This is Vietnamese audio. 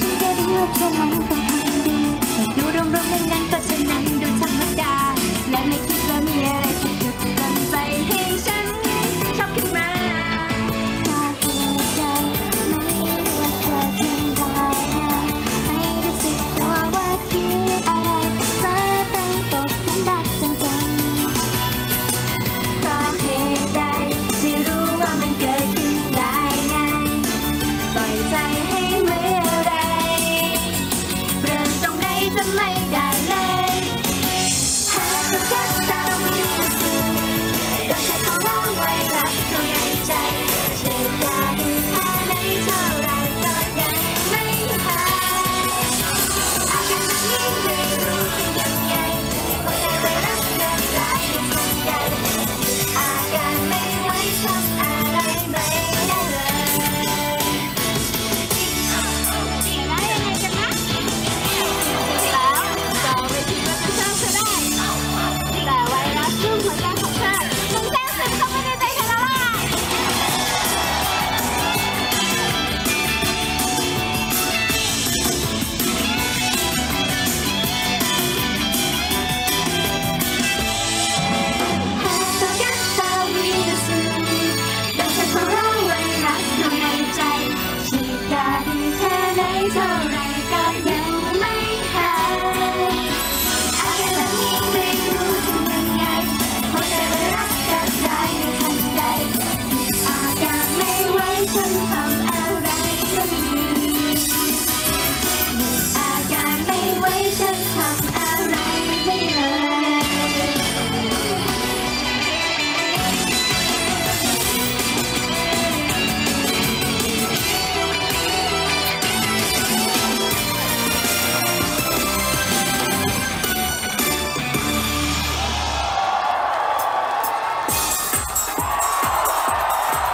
ที่จะเลือกจะมันต้องทำดีอยู่รวมๆในงานก็จะ 下一